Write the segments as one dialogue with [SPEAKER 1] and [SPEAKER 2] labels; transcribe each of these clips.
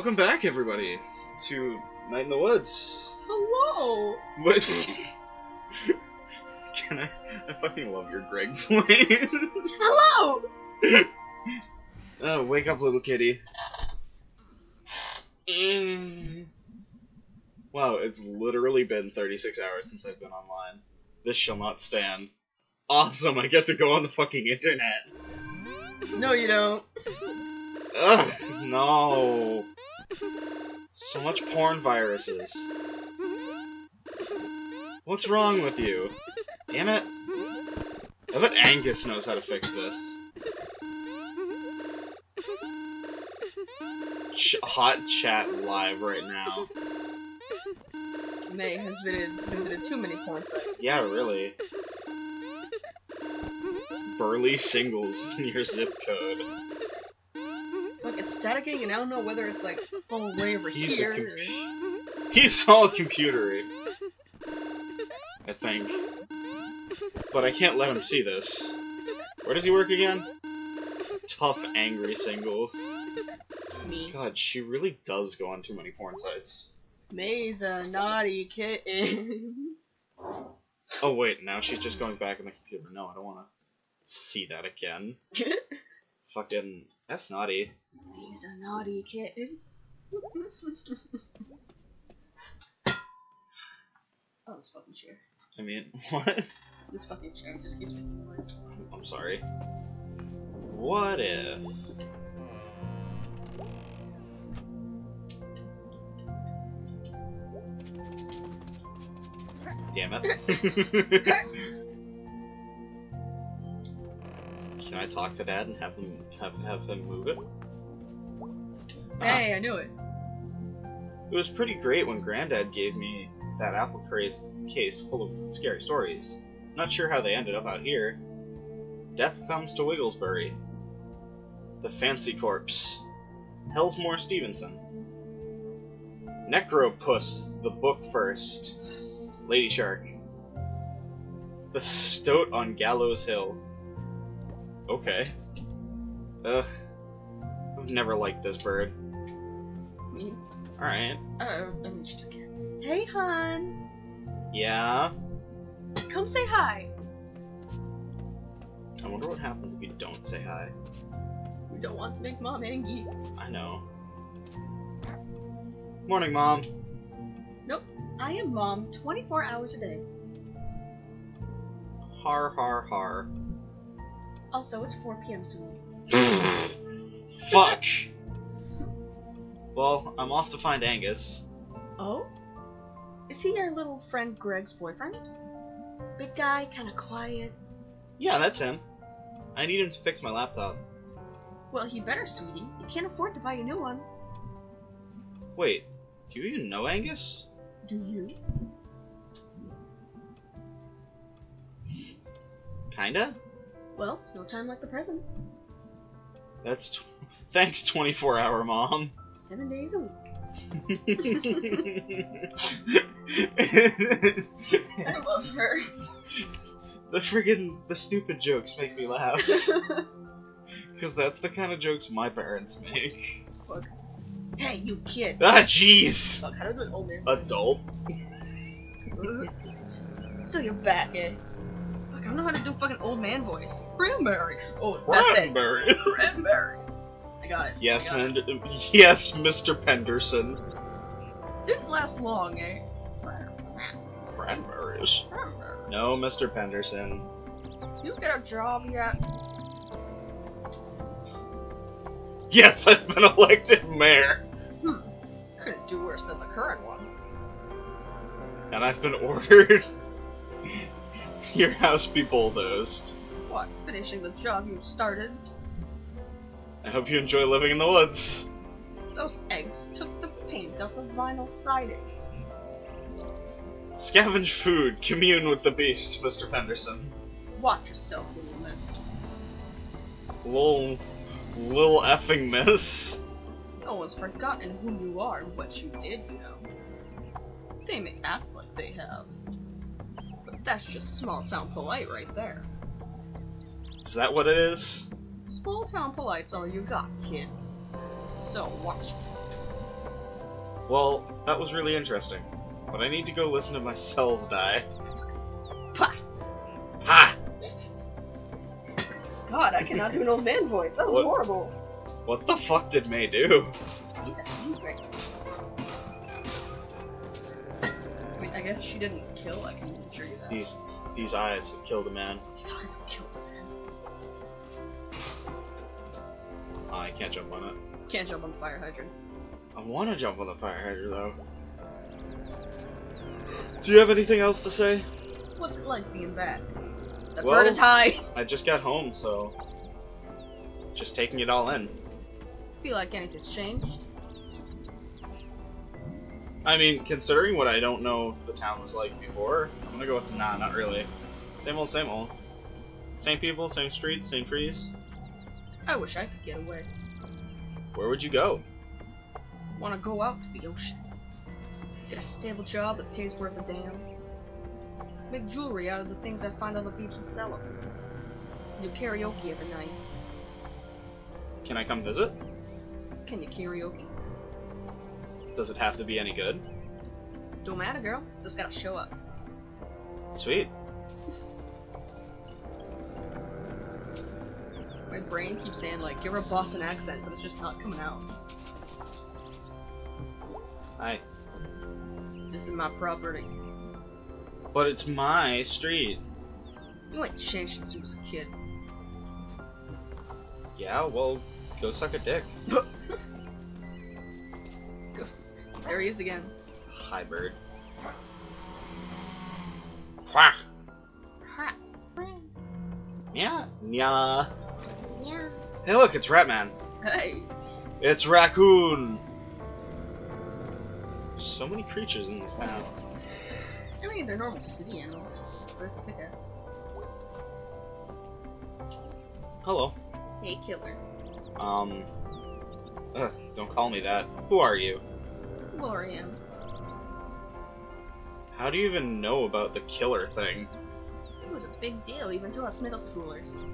[SPEAKER 1] Welcome back, everybody, to Night in the Woods.
[SPEAKER 2] Hello.
[SPEAKER 1] What? Can I? I fucking love your Greg voice.
[SPEAKER 2] Hello.
[SPEAKER 1] oh, wake up, little kitty. Mm. Wow, it's literally been 36 hours since I've been online. This shall not stand. Awesome, I get to go on the fucking internet.
[SPEAKER 2] No, you don't.
[SPEAKER 1] Ugh, no. So much porn viruses. What's wrong with you? Damn it. I bet Angus knows how to fix this. Ch hot chat live right now.
[SPEAKER 2] Mae has visited, visited too many porn sites.
[SPEAKER 1] Yeah, really. Burly singles in your zip code.
[SPEAKER 2] Staticking, and I don't know whether it's like all the way over
[SPEAKER 1] He's
[SPEAKER 2] here. or-
[SPEAKER 1] He's all computery. Eh? I think. But I can't let him see this. Where does he work again? Tough, angry singles.
[SPEAKER 2] Me.
[SPEAKER 1] God, she really does go on too many porn sites.
[SPEAKER 2] Mae's a naughty kitten.
[SPEAKER 1] Oh wait, now she's just going back in the computer. No, I don't want to see that again. Fucking, that's naughty.
[SPEAKER 2] He's a naughty kitten. oh, this fucking chair.
[SPEAKER 1] I mean, what?
[SPEAKER 2] This fucking chair just keeps making noise.
[SPEAKER 1] I'm sorry. What if? Damn it. Can I talk to Dad and have him have have him move it? Ah,
[SPEAKER 2] Hey, I knew it.
[SPEAKER 1] it was pretty great when Granddad gave me that apple case full of scary stories. Not sure how they ended up out here. Death comes to Wigglesbury. The Fancy Corpse. Hellsmore Stevenson. Necropuss, the book first. Lady Shark. The Stoat on Gallows Hill. Okay. Ugh. I've never liked this bird.
[SPEAKER 2] Me.
[SPEAKER 1] Alright.
[SPEAKER 2] Oh, let me just get. Hey, hon.
[SPEAKER 1] Yeah.
[SPEAKER 2] Come say hi.
[SPEAKER 1] I wonder what happens if you don't say hi.
[SPEAKER 2] We don't want to make mom angry.
[SPEAKER 1] I know. Morning, Mom.
[SPEAKER 2] Nope, I am mom 24 hours a day.
[SPEAKER 1] Har har har.
[SPEAKER 2] Also, it's 4 p.m. soon.
[SPEAKER 1] Fuck. Well, I'm off to find Angus.
[SPEAKER 2] Oh? Is he your little friend Greg's boyfriend? Big guy, kinda quiet.
[SPEAKER 1] Yeah, that's him. I need him to fix my laptop.
[SPEAKER 2] Well, he better, sweetie. You can't afford to buy a new one.
[SPEAKER 1] Wait, do you even know Angus?
[SPEAKER 2] Do you?
[SPEAKER 1] Kinda?
[SPEAKER 2] Well, no time like the present.
[SPEAKER 1] That's. T- Thanks, 24 hour mom.
[SPEAKER 2] Seven days a week. I love her.
[SPEAKER 1] the friggin' the stupid jokes make me laugh. Because that's the kind of jokes my parents make.
[SPEAKER 2] hey, you kid.
[SPEAKER 1] Ah, jeez!
[SPEAKER 2] Fuck, how to do an old man?
[SPEAKER 1] Adult.
[SPEAKER 2] So you're back, eh? Fuck, I don't know how to do fucking old man voice. Cranberry. Oh, that's it.
[SPEAKER 1] Cranberries.
[SPEAKER 2] Cranberries. I got it.
[SPEAKER 1] Yes,
[SPEAKER 2] I got it.
[SPEAKER 1] Yes, Mr. Penderson.
[SPEAKER 2] Didn't last long, eh?
[SPEAKER 1] Cranberries.
[SPEAKER 2] Cranberry.
[SPEAKER 1] No, Mr. Penderson.
[SPEAKER 2] You get a job yet?
[SPEAKER 1] Yes, I've been elected mayor.
[SPEAKER 2] Couldn't do worse than the current one.
[SPEAKER 1] And I've been ordered. Your house be bulldozed.
[SPEAKER 2] What? Finishing the job you started?
[SPEAKER 1] I hope you enjoy living in the woods.
[SPEAKER 2] Those eggs took the paint off the vinyl siding.
[SPEAKER 1] Scavenge food, commune with the beasts, Mr. Penderson.
[SPEAKER 2] Watch yourself, little miss.
[SPEAKER 1] Lil. Lil effing miss.
[SPEAKER 2] No one's forgotten who you are and what you did, you know. They may act like they have. But that's just small town polite right there.
[SPEAKER 1] Is that what it is?
[SPEAKER 2] Small town polite's all you got, kid. So watch.
[SPEAKER 1] Well, that was really interesting. But I need to go listen to my cells die.
[SPEAKER 2] Pah!
[SPEAKER 1] Ha!
[SPEAKER 2] God, I cannot do an old man voice. That was
[SPEAKER 1] What?
[SPEAKER 2] horrible.
[SPEAKER 1] What the fuck did Mae do?
[SPEAKER 2] He's a secret. I mean, I guess she didn't kill. I can sure that.
[SPEAKER 1] These these eyes have killed a man.
[SPEAKER 2] These eyes have killed a man.
[SPEAKER 1] Oh, I can't jump on it.
[SPEAKER 2] Can't jump on the fire hydrant.
[SPEAKER 1] I want to jump on the fire hydrant though. Do you have anything else to say?
[SPEAKER 2] What's it like being back? The
[SPEAKER 1] Well-
[SPEAKER 2] bird is high.
[SPEAKER 1] I just got home, so just taking it all in.
[SPEAKER 2] Feel like anything's changed?
[SPEAKER 1] I mean, considering what I don't know the town was like before, I'm gonna go with nah, not really. Same old, same old. Same people, same streets, same trees.
[SPEAKER 2] I wish I could get away.
[SPEAKER 1] Where would you go?
[SPEAKER 2] Want to go out to the ocean. Get a stable job that pays worth a damn. Make jewelry out of the things I find on the beach and sell them. Do karaoke every night.
[SPEAKER 1] Can I come visit?
[SPEAKER 2] Can you karaoke?
[SPEAKER 1] Does it have to be any good?
[SPEAKER 2] Don't matter, girl. Just gotta show up.
[SPEAKER 1] Sweet.
[SPEAKER 2] My brain keeps saying like, give her a Boston accent, but it's just not coming out.
[SPEAKER 1] Hi.
[SPEAKER 2] This is my property.
[SPEAKER 1] But it's my street.
[SPEAKER 2] You ain't changed since you was a kid.
[SPEAKER 1] Yeah, well, go suck a dick.
[SPEAKER 2] Go There he is again.
[SPEAKER 1] Hi, bird. Quack.
[SPEAKER 2] Ha.
[SPEAKER 1] Yeah. Yeah.
[SPEAKER 2] Yeah.
[SPEAKER 1] Hey, look, it's Ratman.
[SPEAKER 2] Hey.
[SPEAKER 1] It's Raccoon. There's so many creatures in this town.
[SPEAKER 2] I mean, they're normal city animals. Where's the pickaxe?
[SPEAKER 1] Hello.
[SPEAKER 2] Hey, killer.
[SPEAKER 1] Um. Ugh, don't call me that. Who are you? How do you even know about the killer thing?
[SPEAKER 2] It was a big deal even to us middle schoolers.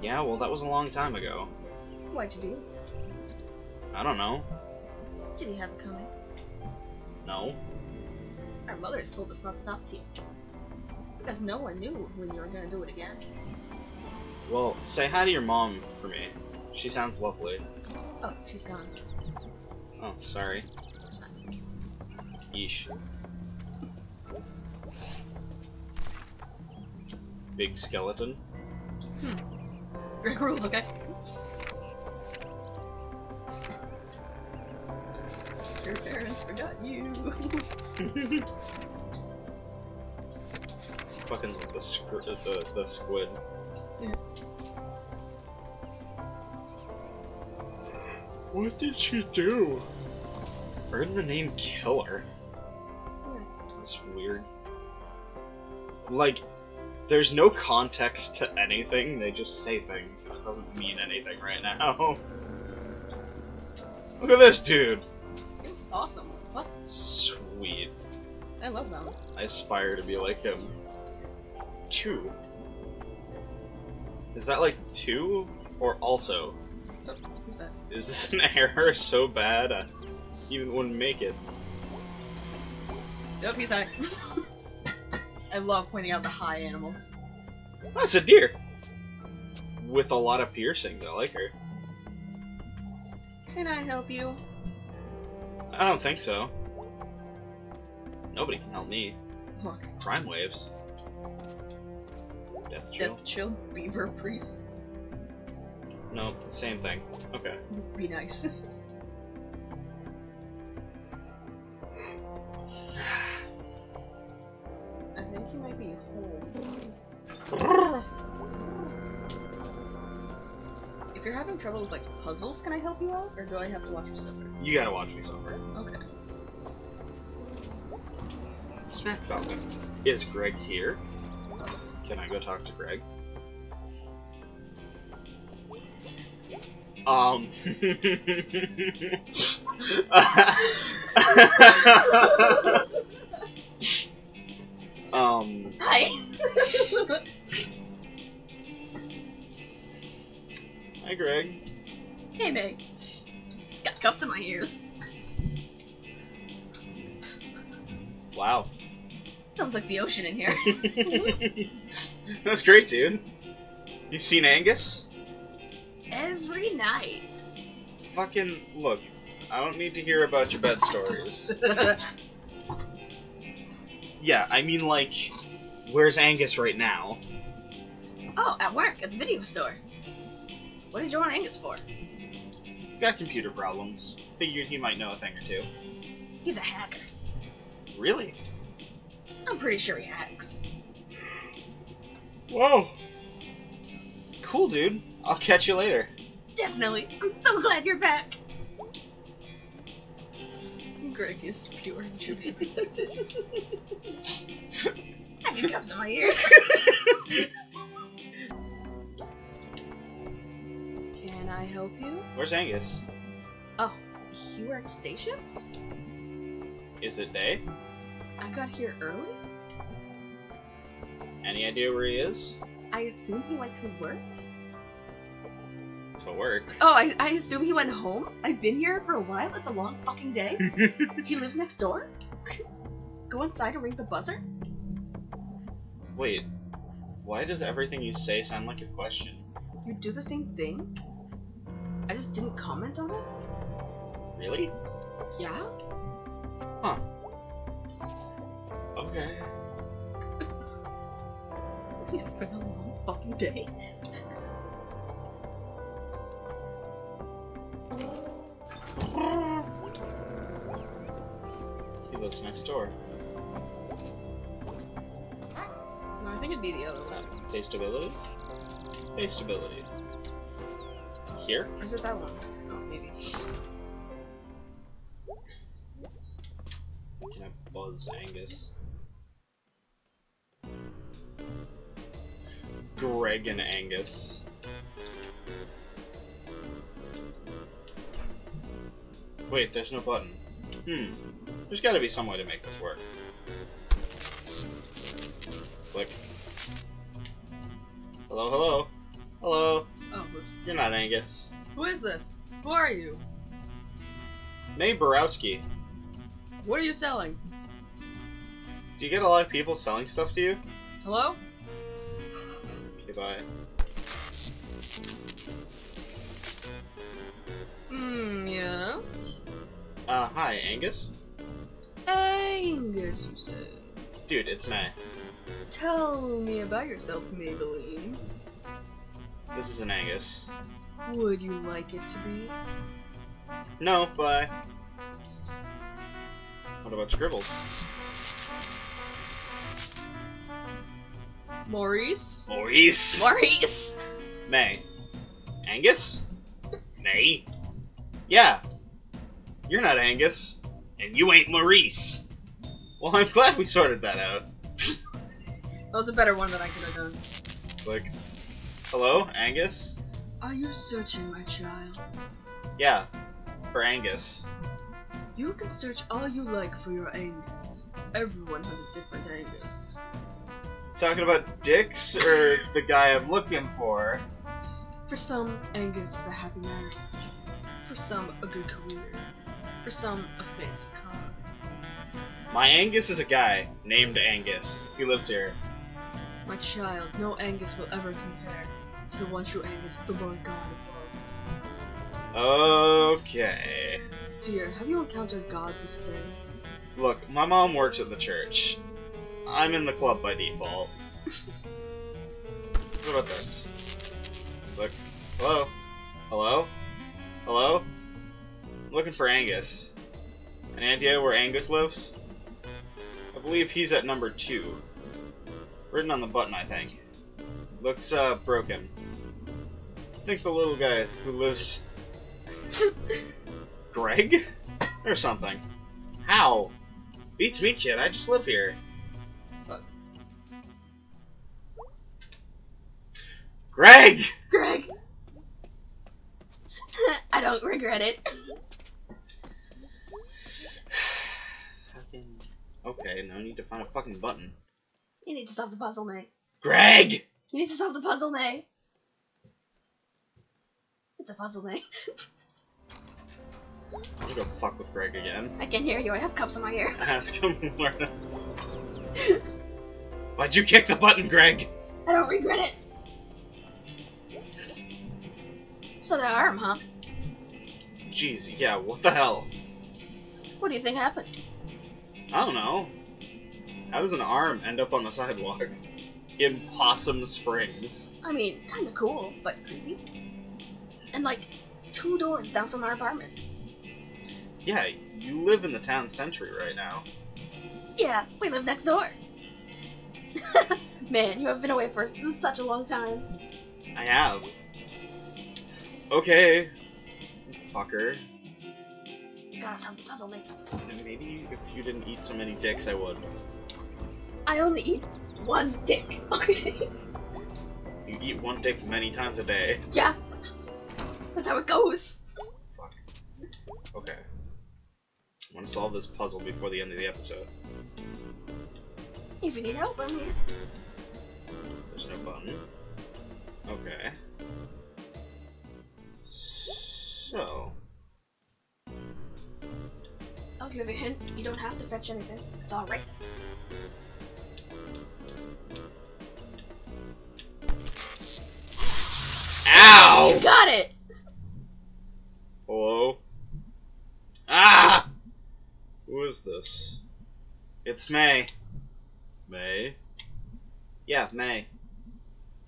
[SPEAKER 1] Yeah, well, that was a long time ago.
[SPEAKER 2] Why'd you do?
[SPEAKER 1] I don't know.
[SPEAKER 2] Did he have it coming?
[SPEAKER 1] No.
[SPEAKER 2] Our mothers told us not to talk to you. Because no one knew when you were gonna do it again.
[SPEAKER 1] Well, say hi to your mom for me. She sounds lovely.
[SPEAKER 2] Oh, she's gone.
[SPEAKER 1] Oh, sorry.
[SPEAKER 2] Fine.
[SPEAKER 1] Yeesh. Big skeleton. Hmm.
[SPEAKER 2] Greg rules, okay? Your parents forgot you.
[SPEAKER 1] Fucking the, the, the squid.
[SPEAKER 2] Yeah.
[SPEAKER 1] What did she do? Earn the name Killer. Hmm. That's weird. Like, there's no context to anything, they just say things, and it doesn't mean anything right now. Look at this dude!
[SPEAKER 2] It was awesome. What?
[SPEAKER 1] Sweet.
[SPEAKER 2] I love that one.
[SPEAKER 1] I aspire to be like him. Two. Is that like two? Or also? Is this an error so bad I even wouldn't make it?
[SPEAKER 2] Nope, he's high. I love pointing out the high animals.
[SPEAKER 1] That's a deer! With a lot of piercings, I like her.
[SPEAKER 2] Can I help you?
[SPEAKER 1] I don't think so. Nobody can help me.
[SPEAKER 2] Look,
[SPEAKER 1] Crime waves. Death chill.
[SPEAKER 2] Death Chill, Beaver Priest.
[SPEAKER 1] No, same thing. Okay.
[SPEAKER 2] Be nice. I think he might be whole. If you're having trouble with like puzzles, can I help you out, or do I have to watch you suffer?
[SPEAKER 1] You gotta watch me suffer.
[SPEAKER 2] Okay.
[SPEAKER 1] Snack Falcon. Is Greg here? Can I go talk to Greg? Um. um.
[SPEAKER 2] Hi.
[SPEAKER 1] Hi, Greg.
[SPEAKER 2] Hey, Meg. Got cups in my ears.
[SPEAKER 1] Wow.
[SPEAKER 2] Sounds like the ocean in here.
[SPEAKER 1] That's great, dude. You seen Angus?
[SPEAKER 2] Night.
[SPEAKER 1] Fucking look. I don't need to hear about your bed stories. Yeah, I mean like, where's Angus right now?
[SPEAKER 2] oh, at work, at the video store. What did you want Angus for?
[SPEAKER 1] Got computer problems. Figured he might know a thing or two.
[SPEAKER 2] He's a hacker.
[SPEAKER 1] Really?
[SPEAKER 2] I'm pretty sure he hacks.
[SPEAKER 1] Whoa. Cool, dude. I'll catch you later.
[SPEAKER 2] Definitely. I'm so glad you're back. Greg is pure and true protected. I get cups in my ears. Can I help you?
[SPEAKER 1] Where's Angus?
[SPEAKER 2] Oh, he works day shift?
[SPEAKER 1] Is it day?
[SPEAKER 2] I got here early?
[SPEAKER 1] Any idea where he is?
[SPEAKER 2] I assume he went to work?
[SPEAKER 1] To work.
[SPEAKER 2] Oh, I, I assume he went home? I've been here for a while? It's a long fucking day? he lives next door? Go inside and ring the buzzer?
[SPEAKER 1] Wait. Why does everything you say sound like a question?
[SPEAKER 2] You do the same thing? I just didn't comment on it?
[SPEAKER 1] Really?
[SPEAKER 2] Yeah?
[SPEAKER 1] Huh. Okay.
[SPEAKER 2] It's been a long fucking day.
[SPEAKER 1] He lives next door.
[SPEAKER 2] No, I think it'd be the other one.
[SPEAKER 1] Taste abilities? Taste abilities. Here?
[SPEAKER 2] Or is it that one? Oh, maybe.
[SPEAKER 1] Can I buzz Angus? Greg and Angus. Wait, there's no button. Hmm. There's gotta be some way to make this work. Click. Hello, hello. Hello.
[SPEAKER 2] Oh,
[SPEAKER 1] You're not Angus.
[SPEAKER 2] who is this? Who are you?
[SPEAKER 1] Name Borowski.
[SPEAKER 2] What are you selling?
[SPEAKER 1] Do you get a lot of people selling stuff to you?
[SPEAKER 2] Hello?
[SPEAKER 1] Okay, bye. Uh, hi, Angus?
[SPEAKER 2] Angus, you said.
[SPEAKER 1] Dude, it's Mae.
[SPEAKER 2] Tell me about yourself, Maybelline.
[SPEAKER 1] This is an Angus.
[SPEAKER 2] Would you like it to be?
[SPEAKER 1] No, bye. What about Scribbles?
[SPEAKER 2] Maurice?
[SPEAKER 1] Maurice!
[SPEAKER 2] Maurice!
[SPEAKER 1] Mae. Angus? Mae? Yeah. You're not Angus. And you ain't Maurice. Well, I'm glad we sorted that out.
[SPEAKER 2] That was a better one than I could have done.
[SPEAKER 1] Like, hello, Angus?
[SPEAKER 2] Oh, Are you searching, my child?
[SPEAKER 1] Yeah, for Angus.
[SPEAKER 2] You can search all you like for your Angus. Everyone has a different Angus.
[SPEAKER 1] Talking about dicks or the guy I'm looking for?
[SPEAKER 2] For some, Angus is a happy marriage. For some, a good career. For some, fancy.
[SPEAKER 1] My Angus is a guy named Angus. He lives here.
[SPEAKER 2] My child, no Angus will ever compare to the one true Angus, the Lord God above.
[SPEAKER 1] Okay.
[SPEAKER 2] Dear, have you encountered God this day?
[SPEAKER 1] Look, my mom works at the church. I'm in the club by default. what about this? Look. Hello? Hello? Hello? I'm looking for Angus. Any idea where Angus lives? I believe he's at number two. Written on the button, I think. Looks, uh, broken. I think the little guy who lives... Greg? Or something. How? Beats me, kid. I just live here. Greg!
[SPEAKER 2] Greg! I don't regret it.
[SPEAKER 1] Fucking. Okay, now I need to find a fucking button.
[SPEAKER 2] You need to solve the puzzle, Mae.
[SPEAKER 1] Greg!
[SPEAKER 2] You need to solve the puzzle, Mae. It's a puzzle thing.
[SPEAKER 1] I'm gonna go fuck with Greg again.
[SPEAKER 2] I can hear you. I have cups in my ears.
[SPEAKER 1] Ask him where to... Why'd you kick the button, Greg?
[SPEAKER 2] I don't regret it. So that arm, huh?
[SPEAKER 1] Jeez, yeah, what the hell?
[SPEAKER 2] What do you think happened?
[SPEAKER 1] I don't know. How does an arm end up on the sidewalk? In Possum Springs.
[SPEAKER 2] I mean, kind of cool, but creepy. And like, two doors down from our apartment.
[SPEAKER 1] Yeah, you live in the town century right now.
[SPEAKER 2] Yeah, we live next door. Man, you have been away for such a long time.
[SPEAKER 1] I have. Okay. Fucker.
[SPEAKER 2] Gotta solve the puzzle, Nick.
[SPEAKER 1] Maybe if you didn't eat so many dicks, I would.
[SPEAKER 2] I only eat one dick, okay?
[SPEAKER 1] You eat one dick many times a day.
[SPEAKER 2] yeah. That's how it goes.
[SPEAKER 1] Fuck. Okay. I want to solve this puzzle before the end of the episode.
[SPEAKER 2] If you need help, I'm here.
[SPEAKER 1] There's no button. Okay. So.
[SPEAKER 2] I'll give you a hint. You don't have to fetch anything. It's alright.
[SPEAKER 1] Ow!
[SPEAKER 2] You got it!
[SPEAKER 1] Hello? Ah! Who is this? It's Mae. Mae? Yeah, Mae.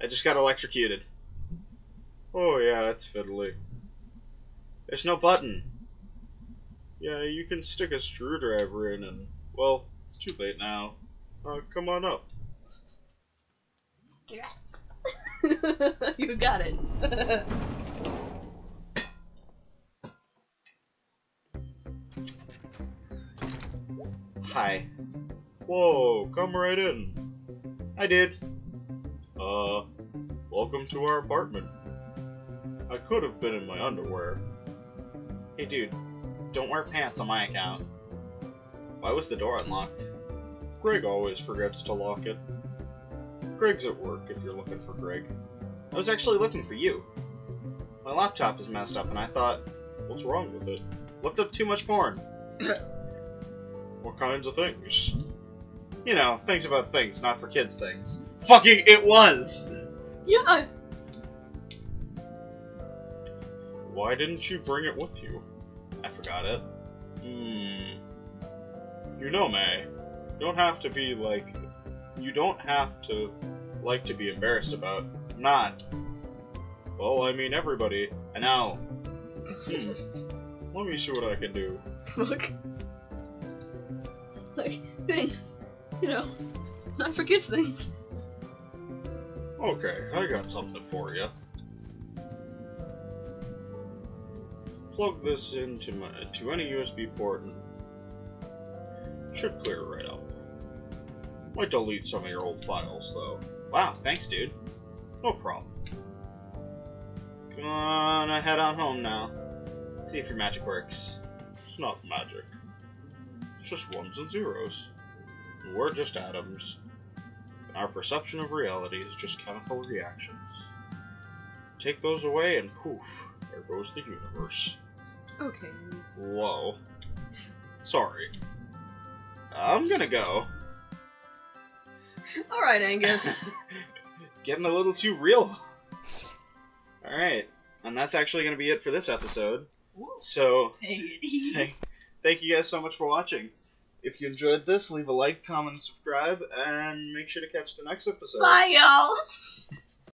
[SPEAKER 1] I just got electrocuted. Oh yeah, it's fiddly. There's no button. Yeah, you can stick a screwdriver in and, well, it's too late now. Uh, come on up.
[SPEAKER 2] Congrats. you got it.
[SPEAKER 1] Hi. Whoa, come right in. I did. Uh, welcome to our apartment. I could have been in my underwear. Hey dude, don't wear pants on my account. Why was the door unlocked? Greg always forgets to lock it. Greg's at work if you're looking for Greg. I was actually looking for you. My laptop is messed up and I thought, what's wrong with it? Looked up too much porn. what kinds of things? You know, things about things, not for kids things. Fucking it was!
[SPEAKER 2] yeah.
[SPEAKER 1] Why didn't you bring it with you? I forgot it. Hmm. You know, Mae, you don't have to be like. You don't have to like to be embarrassed about. I'm not. Well, I mean, everybody. And now. Hmm. Let me see what I can do.
[SPEAKER 2] Look. Like, things. You know, not for kids things.
[SPEAKER 1] Okay, I got something for you. Plug this into my to any USB port and should clear right up. Might delete some of your old files though. Wow, thanks dude. No problem. I head on home now. See if your magic works. It's not magic. It's just ones and zeros. We're just atoms. Our perception of reality is just chemical reactions. Take those away and poof, there goes the universe.
[SPEAKER 2] Okay.
[SPEAKER 1] Whoa. Sorry. I'm gonna go.
[SPEAKER 2] Alright, Angus.
[SPEAKER 1] Getting a little too real. Alright. And that's actually gonna be it for this episode. So, thank, thank you guys so much for watching. If you enjoyed this, leave a like, comment, subscribe, and make sure to catch the next episode.
[SPEAKER 2] Bye, y'all.